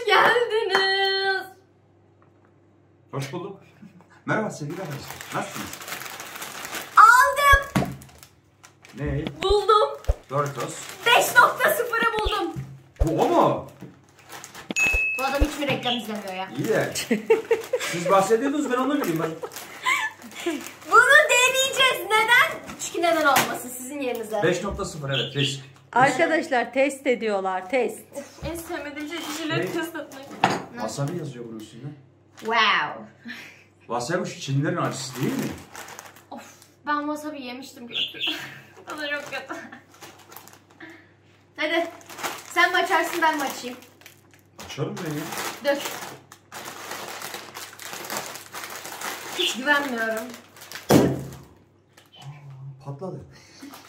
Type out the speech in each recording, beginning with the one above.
hoş geldiniz. Hoş bulduk. Merhaba sevgili arkadaşlar. Nasılsınız? Aldım. Ne? Buldum. Doritos. 5.0'ı buldum. Bu o mu? Bu adam hiçbir reklam izlemiyor ya. İyi de. Siz bahsediyordunuz ben onu bileyim ben. Bunu deneyeceğiz. Neden? Çünkü neden olmasın sizin yerinize. 5.0 evet risk. Arkadaşlar test ediyorlar test. En sevmediğim şey Etmek. Wasabi yazıyor bunun üstünde. Wow. Wasabi şu Çinlilerin acısı değil mi? Of ben wasabi yemiştim kötü. Tadı çok kötü. Hadi. Sen mi açarsın ben mi açayım? Açarım ben ya. Dök. Hiç güvenmiyorum. Patladı.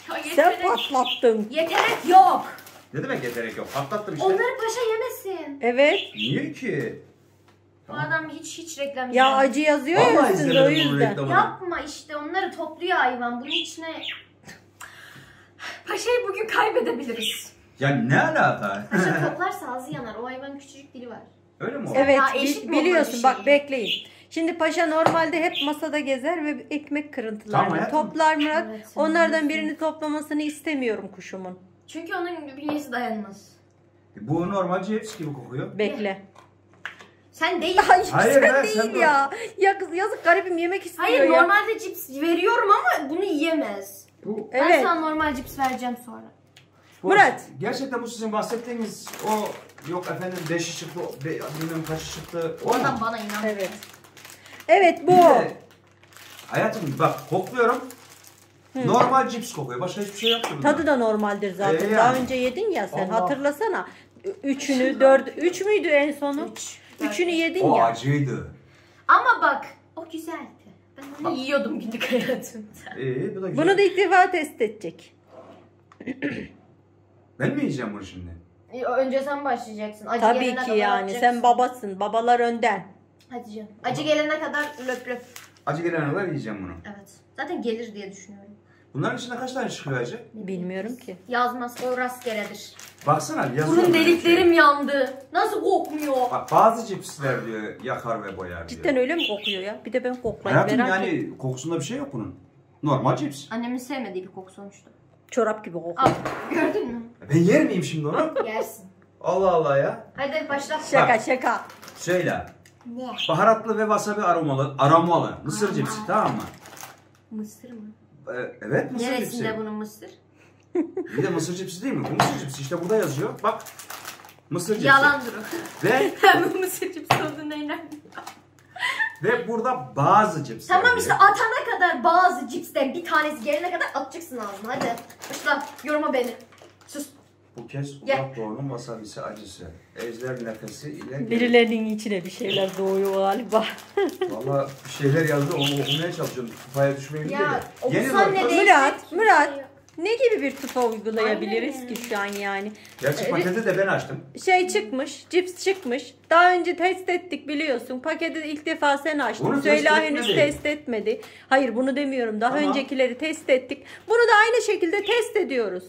Ya Sen patlattın. yetenek yok. Ne demek yeterek yok? Patlattım işte. Onları paşa yemesin. Evet. Niye ki? Bu adam hiç hiç reklam Ya izlemiyor. acı yazıyor ya Vallahi üstünde o izlemedim bunun yüzden. reklamını. Yapma işte onları topluyor hayvan. Bunun içine... Paşayı bugün kaybedebiliriz. Ya ne alaka? Paşa toplarsa ağzı yanar. O hayvanın küçücük dili var. Öyle mi o? Evet Ya bi- eşit mi biliyorsun bak şey? bekleyin. Şimdi paşa normalde hep masada gezer ve ekmek kırıntılarını Tamam hayatım. toplar Murat. Evet, sen Onlardan birini toplamasını istemiyorum kuşumun. Çünkü onun bünyesi dayanmaz. Bu normal cips gibi kokuyor. Bekle. Sen değil. Hayır, Hayır sen be, değil sen ya. Ya kız yazık garibim yemek istiyor Hayır ya. normalde cips veriyorum ama bunu yiyemez. Bu, Ben Evet. sana normal cips vereceğim sonra. bu Murat. Gerçekten bu sizin bahsettiğiniz o yok efendim beşi çıktı, be, bilmem kaçı çıktı. O adam bana inan. Evet. Evet bu. Bir de, hayatım bak kokluyorum. Normal cips kokuyor. Başka hiçbir şey bunda. Tadı da normaldir zaten. Ee, yani. Daha önce yedin ya sen Allah. hatırlasana. Üçünü, dört, üç müydü en sonu? Üç. Üçünü yedin O ya. acıydı. Ama bak o güzeldi. Ben onu yiyordum günlük hayatımda. İyi bu da güzel. Bunu da ilk defa test edecek. Ben mi yiyeceğim bunu şimdi? Önce sen başlayacaksın. Acı Tabii gelene ki kadar yani. atacaksın. Sen babasın. Babalar önden. Hadi canım. Acı gelene kadar löp löp. Acı gelene kadar yiyeceğim bunu. Evet. Zaten gelir diye düşünüyorum. Bunların içinde kaç tane çıkıyor acı? Bilmiyorum ki. Yazmaz. O rastgeledir. Baksana yazıyor. Burun bir deliklerim şey. yandı. Nasıl kokmuyor? Bak bazı cipsler diyor yakar ve boyar diyor. Cidden öyle mi kokuyor ya? Bir de ben koklayayım Hayatım merak yani ettim. kokusunda bir şey yok bunun. Normal cips. Annemin sevmediği bir koku sonuçta. Çorap gibi kokuyor. Al. Gördün mü? Ben yer miyim şimdi onu? Yersin. Allah Allah ya. Hadi başla. Şaka şaka. Söyle. Ne? Baharatlı ve wasabi aromalı, aromalı mısır cipsi tamam mı? Mısır mı? Ee, evet mısır Neresinde cipsi. bunun mısır? Bir de mısır cipsi değil mi? Bu mısır cipsi işte burada yazıyor. Bak. Mısır cipsi. Yalandır o. Ve bu mısır cipsi olduğuna inanmıyorum. ve burada bazı cipsler Tamam diyor. işte atana kadar bazı cipsten bir tanesi gelene kadar atacaksın ağzına. Hadi. Başla. Yoruma beni. Bu kez Gel. uzak doğunun wasabisi acısı. Ejder nefesi ile Birilerinin içine bir şeyler doğuyor galiba. Valla bir şeyler yazdı onu okumaya çalışıyorum. Kafaya düşmeyeyim diye Ya okusan ne? Murat, Murat. şey. Ne gibi bir tufa uygulayabiliriz Aynen. ki şu an yani? Gerçi Evet. paketi de ben açtım. Şey çıkmış, cips çıkmış. Daha önce test ettik biliyorsun. Paketi ilk defa sen açtın. Bunu Süheyla henüz test etmedi. Hayır bunu demiyorum. Daha Tamam. öncekileri test ettik. Bunu da aynı şekilde test ediyoruz.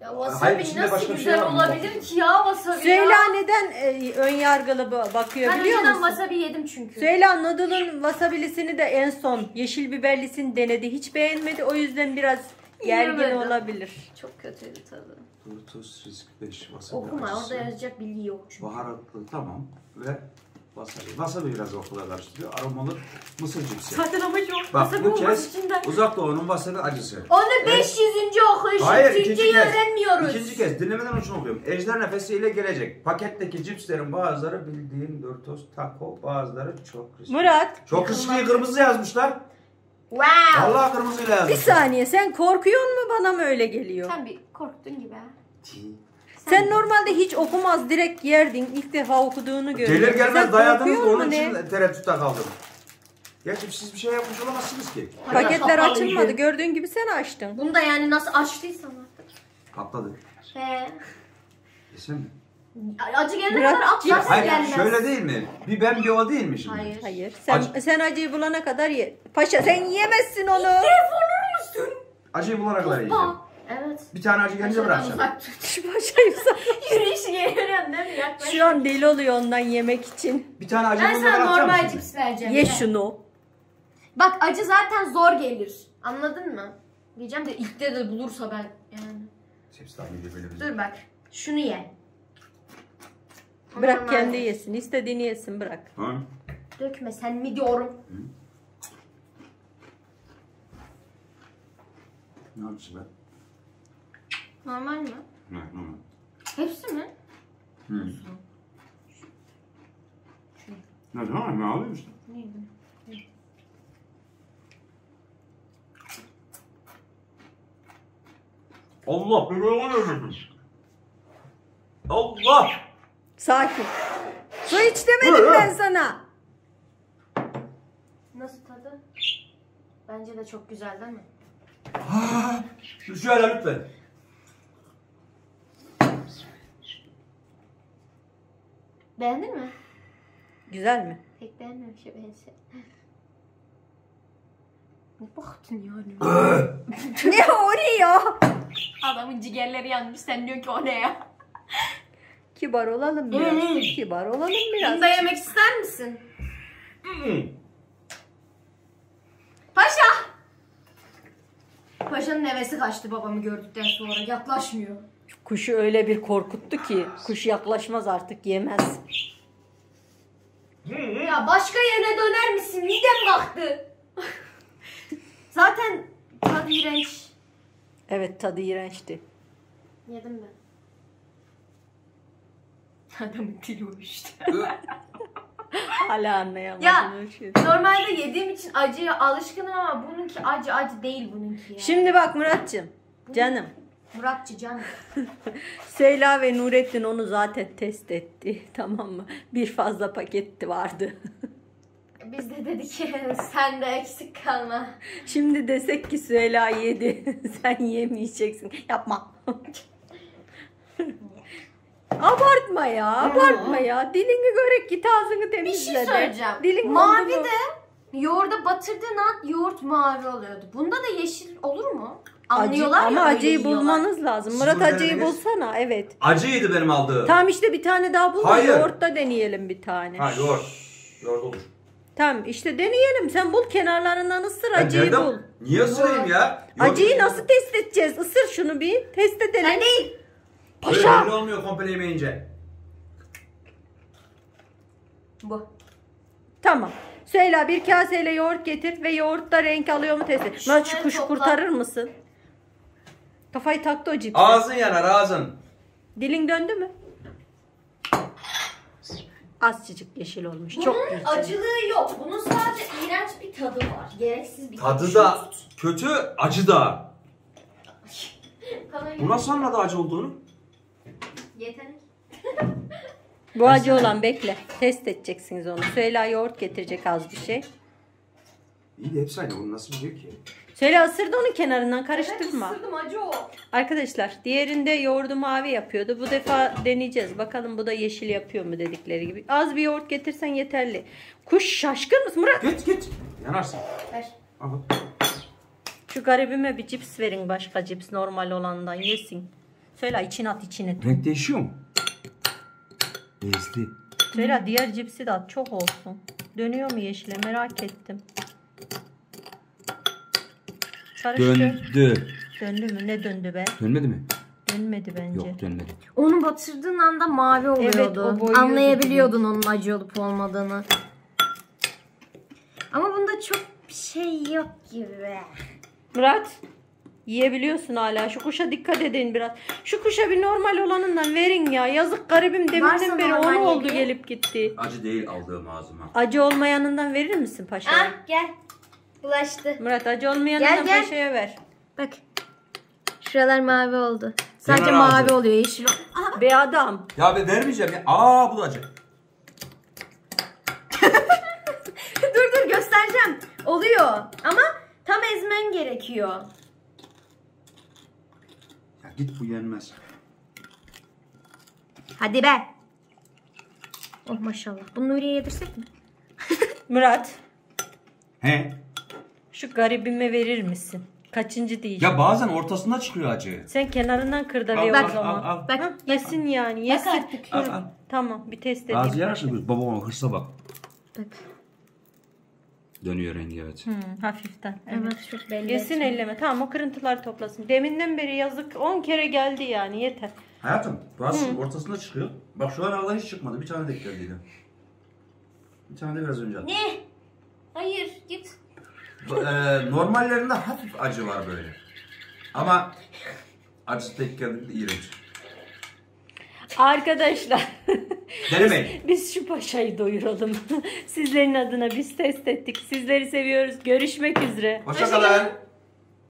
Ya Hayır, wasabi içinde nasıl başka bir şey güzel var mı? olabilir ki ya wasabi Süheyla ya? neden e, ön yargılı ba- bakıyor Ben biliyor önceden musun? wasabi yedim çünkü. Süheyla noodle'ın wasabilisini de en son yeşil biberlisini denedi. Hiç beğenmedi. O yüzden biraz gergin Yemedim. olabilir. Çok kötüydü tadı. Doritos risk 5 wasabi Okuma acısı. orada yazacak bilgi yok çünkü. Baharatlı tamam ve wasabi. Wasabi biraz ortada karıştırıyor. Aromalı mısır cipsi. Zaten ama yok. Bak wasabi bu kez içinden. uzak doğunun wasabi acısı. Onu Evet. 500. okuyuşu Hayır ikinci Türkçeyi kez. öğrenmiyoruz. İkinci kez dinlemeden uçun okuyorum. Ejder nefesiyle gelecek. Paketteki cipslerin bazıları bildiğin Doritos taco bazıları çok riskli. Murat Çok riskli kırmızı yazmışlar. Wow. Allah kırmızıyla bir yazmışlar. saniye sen korkuyor mu bana mı öyle geliyor? Sen bir korktun gibi ha. Sen normalde hiç okumaz direkt yerdin. İlk defa okuduğunu görüyorum. Gelir gelmez Sen dayadınız korkuyor onun mu için ne? tereddütte kaldım. Gerçi siz bir şey yapmış olamazsınız ki. Paketler Kapalı açılmadı. gibi. Gördüğün gibi sen açtın. Bunu da yani nasıl açtıysan artık. Patladı. He. Yesem mi? Acı gelene Biraz kadar at zaten Hayır gelmez. şöyle değil mi? Bir ben bir o değil mi şimdi? Hayır. Hayır. Sen Acı- sen acıyı bulana kadar ye. Paşa sen yiyemezsin onu. Defolur musun? Acıyı bulana kadar yiyeceğim. Bak. Evet. Bir tane acı gelince bırakacağım. Şu paşayı sen- Yürüyüşü geliyorum değil mi? Şu an deli oluyor ondan yemek için. Bir tane acı Ben sana normal cips vereceğim. Ye şunu. Bak acı zaten zor gelir. Anladın mı? Diyeceğim de ilk de, de bulursa ben yani. Cips daha iyi böyle bir- Dur bak. Şunu ye. Bırak Normal. kendi yesin. İstediğini yesin bırak. Ha? Dökme sen mi diyorum. Ne yapıyorsun be? Normal mi? Ne, normal. Hepsi mi? Hı. Ne tamam ne alayım işte. Neydi? Allah belanı versin. Allah! Sakin. Su iç demedim ben sana. Nasıl tadı? Bence de çok güzel değil mi? Ha, şöyle lütfen. Beğendin mi? Güzel mi? Pek beğenmemişe benziyor. Ne baktın yani? ne o ne ya? Adamın ciğerleri yanmış sen diyor ki o ne ya? Kibar olalım biraz. Kibar olalım biraz. Bunu da yemek ister misin? Paşa! Paşanın hevesi kaçtı babamı gördükten sonra. Yaklaşmıyor. Kuşu öyle bir korkuttu ki kuş yaklaşmaz artık yemez. Ya başka yerine döner misin? Midem kalktı. Zaten tadı iğrenç. Evet tadı iğrençti. Yedim ben. Adamın dili uyuştu. Hala anlayamadım. Ya. şey. Normalde yediğim için acıya alışkınım ama bununki acı acı değil bununki ya. Şimdi bak Muratcığım. Canım. Muratçı canım. Seyla ve Nurettin onu zaten test etti. Tamam mı? Bir fazla paketti vardı. Biz de dedik ki sen de eksik kalma. Şimdi desek ki Süheyla yedi. Sen yemeyeceksin. Yapma. abartma ya. Abartma ya. Dilini görek git ağzını Bir temizle. şey de. söyleyeceğim. Dilin mavi de yoğurda batırdığın an yoğurt mavi oluyordu. Bunda da yeşil olur mu? Acı, Anlıyorlar ama ya öyle acıyı yiyorlar. bulmanız lazım. Siz Murat bunu acıyı denediniz. bulsana. Evet. Acıydı benim aldığım. Tamam işte bir tane daha bul da Hayır. yoğurtta deneyelim bir tane. Ha yoğurt. Yoğurt olur. Tamam işte deneyelim. Sen bul kenarlarından ısır Ben acıyı nereden- bul. Niye ısırayım ya? Yoğurt- Acıyı nasıl test edeceğiz? Isır şunu bir. Test edelim. Sen değil. Öyle Paşa. belli olmuyor komple yemeyince. Bu. Tamam. Süheyla bir kaseyle yoğurt getir ve yoğurtta renk alıyor mu test et. Murat şu Şunları kuşu topla. kurtarır mısın? Kafayı taktı o cips. Ağzın yanar ağzın. Dilin döndü mü? Azıcık yeşil olmuş. Çok Bunun güzel. acılığı yok. Bunun sadece iğrenç bir tadı var. Gereksiz bir Tadı da kötü, acı da. Bu nasıl anladı acı olduğunu? Yetenek. Bu acı olan bekle. Test edeceksiniz onu. Süheyla yoğurt getirecek az bir şey. İyi de hepsi aynı. Bunu nasıl biliyor ki? Süheyla ısırdı onu kenarından Evet karıştırma. ısırdım acı o. Arkadaşlar diğerinde yoğurdu mavi yapıyordu. Bu defa deneyeceğiz. Bakalım bu da yeşil yapıyor mu dedikleri gibi. Az bir yoğurt getirsen yeterli. Kuş şaşkın mısın Murat? Git git. Yanarsın. Ver. Al. Şu garibime bir cips verin başka cips normal olandan yesin. Söyle içine at içine. Renk değişiyor mu? Değişti. Söyle diğer cipsi de at çok olsun. Dönüyor mu yeşile merak ettim. Karıştır. Döndü. Döndü mü? Ne döndü be? Dönmedi mi? Dönmedi bence. Yok dönmedi. Onu batırdığın anda mavi oluyordu. boyuyordu Anlayabiliyordun onun acı olup olmadığını. Ama bunda çok bir şey yok gibi. Murat yiyebiliyorsun hala. Şu kuşa dikkat edin biraz. Şu kuşa bir normal olanından verin ya. Yazık garibim Varsa deminden beri normal onu oldu yedi. gelip gitti. Acı değil aldığım ağzıma. Acı olmayanından verir misin paşaya? Ah gel. Bulaştı. Murat acı olmayanından Gel, gel. paşaya ver. Bak. Şuralar mavi oldu. Sadece Kenar mavi ağzı. oluyor yeşil Aha. Be adam. Ya ben vermeyeceğim ya. Aa bu da acı. dur dur göstereceğim. Oluyor. Ama tam ezmen gerekiyor. Ya git bu yenmez. Hadi be. Oh maşallah. Bunu Nuriye'ye yedirsek mi? Murat He. Şu garibime verir misin? Kaçıncı değil. Ya bazen ortasında çıkıyor acı. Sen kenarından kır da Al, ver o zaman. al, al. Bak, Hı, yesin yani yesin. artık. Al, al. Tamam bir test edeyim. Ağzı yarasın babama hırsa bak. Bak. Dönüyor rengi evet. Hı, hafiften. Evet. Evet çok belli. Yesin elleme. Tamam o kırıntılar toplasın. Deminden beri yazık 10 kere geldi yani yeter. Hayatım bazı ortasında çıkıyor. Bak şu an arada hiç çıkmadı. Bir tane de geldiydi. Bir tane de biraz önce. attım. Ne? Hayır git. E, normallerinde hafif acı var böyle. Ama acısı tek geldiğinde iğrenç. Arkadaşlar Denemeyin. biz şu paşayı doyuralım. Sizlerin adına biz test ettik. Sizleri seviyoruz. Görüşmek üzere. Hoşçakalın.